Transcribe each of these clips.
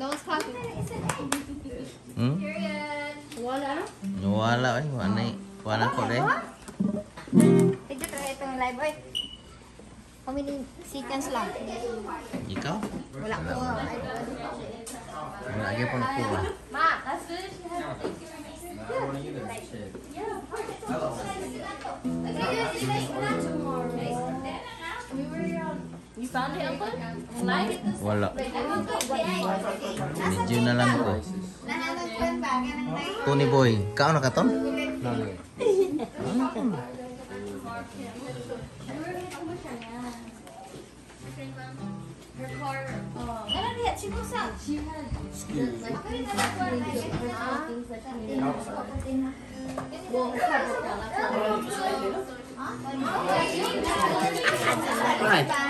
Nose coffee. Hmm? Wala. Wala eh. Wala eh. Wala ko rin. Tignan ko itong live oy. How many seconds lang? Ikaw? Wala ko. Wala ko pang kuha. Ma, that's good. Yeah. Wala. Medyo na lang ko. Tony Boy, kao na katon? Right.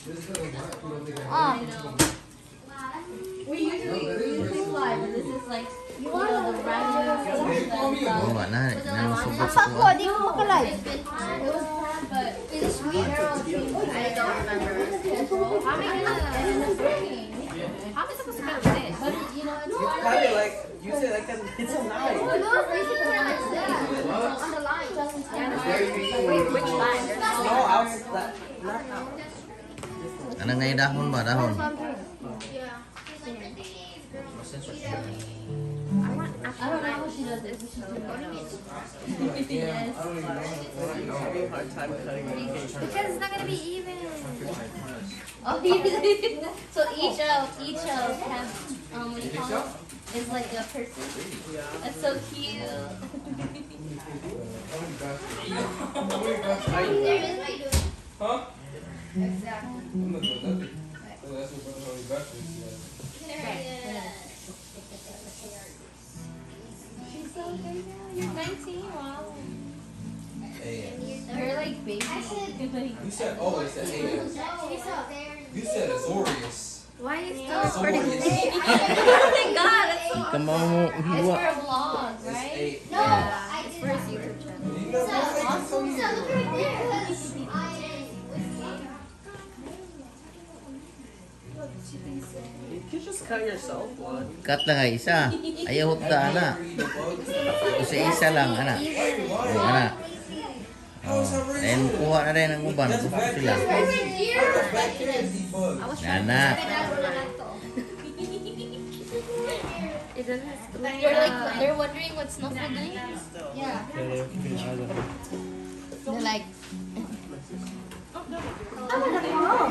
Oh. We usually, we usually fly, but this is like, you know, the random stuff Oh, wala na. Nalusubot Asa ko. ko, di ko makalay. It was sad, but it's sweet. I don't remember. How am I gonna? How am I supposed to get this? But you know, it's hard. Kind of like, you say like that, it's so nice. No, we should put it like that. On the line. Wait, which line? No, outside, not out. Anong dahon ba? Dahon. I don't know how she does this. She's recording it. yes. Having a hard time cutting it. Because it's not gonna be even. Oh, so each of each of have um what do you call it? Is like a person. That's so cute. Huh? Exactly. I'm not doing nothing. Oh, that's what I'm going backwards. She's so big now. You're 19. Wow. Hey. You're like baby. I said, You said, oh, it said A. You said Azorius. Why are you still recording? Azorius. oh my god, that's so Kamu mau It's for a vlog, It's right? A. Yeah, it's for his YouTube channel. You know, that's so easy. You can cut yourself one. Cut lang ay isa. Ayaw hutda na. Isa isa lang ana. Oh, ana. Oh. Then kuha na rin ang uban. Gusto sila. Nana. It doesn't. They're like they're wondering what Snowflake doing. Yeah. They're like. Wala dali dali.